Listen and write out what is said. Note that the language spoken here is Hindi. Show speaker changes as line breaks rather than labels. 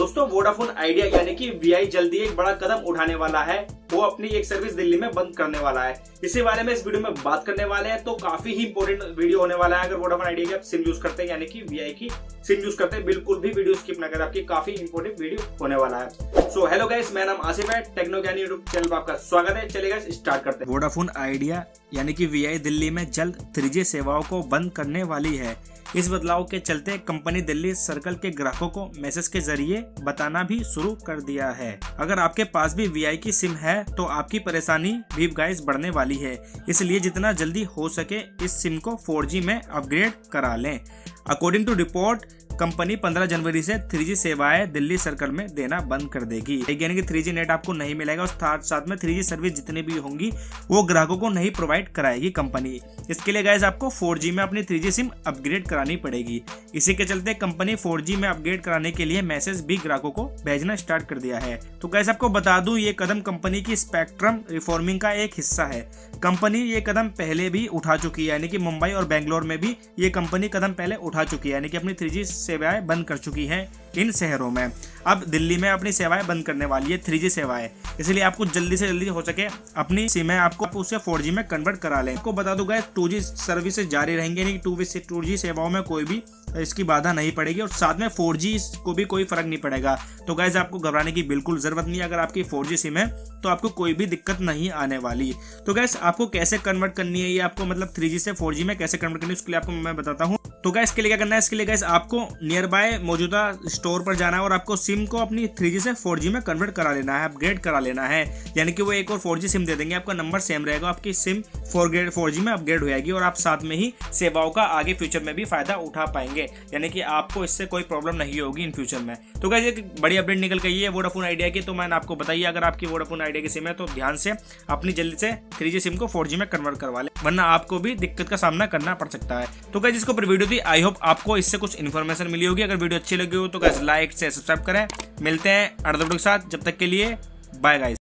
दोस्तों वोडाफोन आइडिया यानी कि वीआई जल्दी एक बड़ा कदम उठाने वाला है। वो अपनी एक सर्विस दिल्ली में बंद करने वाला है। इसी बारे में इस वीडियो में बात करने वाले हैं तो काफ़ी ही इंपोर्टेंट वीडियो होने वाला है। अगर वोडाफोन आइडिया की आप सिम यूज़ करते हैं, यानी कि वीआई की सिम यूज़ करते हैं, बिल्कुल भी वीडियो स्किप न करें। आपकी काफ़ी इंपोर्टेंट वीडियो होने वाला है। सो हेलो गाइस मेरा नाम आसिफ है टेक्नो ज्ञान यूट्यूब चैनल पर आपका स्वागत है। चलेगा स्टार्ट करते हैं।
वोडाफोन आइडिया यानी कि वीआई दिल्ली में जल्द थ्री सेवाओं को बंद करने वाली है। इस बदलाव के चलते कंपनी दिल्ली सर्कल के ग्राहकों को मैसेज के ज़रिए बताना भी शुरू कर दिया है। अगर आपके पास भी वीआई की सिम है तो आपकी परेशानी भी गाइस बढ़ने वाली है। इसलिए जितना जल्दी हो सके इस सिम को 4G में अपग्रेड करा लें। अकॉर्डिंग टू रिपोर्ट कंपनी 15 जनवरी से 3G सेवाएँ दिल्ली सर्कल में देना बंद कर देगी। यानी कि 3G नेट आपको नहीं मिलेगा, और साथ साथ में 3G सर्विस जितनी भी होंगी, वो ग्राहकों को नहीं प्रोवाइड कराएगी कंपनी। इसके लिए गैस आपको 4G में अपनी 3G सिम अपग्रेड करानी पड़ेगी। इसी के चलते कंपनी 4G में अपग्रेड कराने के लिए मैसेज भी ग्राहकों को भेजना स्टार्ट कर दिया है। तो गैस आपको बता दूँ, ये कदम कंपनी की स्पेक्ट्रम रिफॉर्मिंग का एक हिस्सा है। कंपनी ये कदम पहले भी उठा चुकी है, यानी कि मुंबई और बेंगलोर में भी ये कंपनी कदम पहले उठा चुकी है, यानी कि अपनी थ्री सेवाएँ बंद कर चुकी है इन शहरों में। अब दिल्ली में अपनी सेवाएँ बंद करने वाली है, थ्री सेवाएँ। इसलिए आपको जल्दी से जल्दी हो सके अपनी सिम है, आपको आप उसे फोर में कन्वर्ट करा लें। आपको बता दूँगा टू जी सर्विसेज़ जारी रहेंगे टू टू जी सेवाओं में कोई भी इसकी बाधा नहीं पड़ेगी और साथ में 4G को भी कोई फ़र्क नहीं पड़ेगा। तो गैज़ आपको घबराने की बिल्कुल ज़रूरत नहीं अगर आपकी 4G सिम है तो आपको कोई भी दिक्कत नहीं आने वाली। तो गैस आपको कैसे कन्वर्ट करनी है? ये आपको मतलब 3G से 4G में कैसे कन्वर्ट करनी है, उसके लिए आपको मैं बताता हूँ। तो गैस के लिए क्या करना है? इसके लिए गैस आपको नियर बाय मौजूदा स्टोर पर जाना है और आपको सिम को अपनी 3G से 4G में कन्वर्ट करा लेना है अपग्रेड करा लेना है। यानी कि वो एक और 4G सिम दे देंगे, आपका नंबर सेम रहेगा, आपकी सिम फोर ग्रेड फोर में अपग्रेड हो जाएगी और आप साथ में ही सेवाओं का आगे फ्यूचर में भी फ़ायदा उठा पाएँगे। यानी कि आपको इससे कोई प्रॉब्लम नहीं होगी इन फ्यूचर में। तो गैस एक बड़ी अपडेट निकल गई है वोडाफोन आइडिया की। तो मैंने आपको बताइए, अगर आपकी वोडाफोन आइडिया की सिम है तो ध्यान से अपनी जल्दी से थ्री सिम को फोर में कन्वर्ट करवा ले। वरना आपको भी दिक्कत का सामना करना पड़ सकता है। तो गैस जिसको वीडियो थी आई होप आपको इससे कुछ इन्फॉर्मेशन मिली होगी। अगर वीडियो अच्छी लगी हो तो गैस लाइक से सब्सक्राइब करें। मिलते हैं अर्धों के साथ। जब तक के लिए बाय गाइस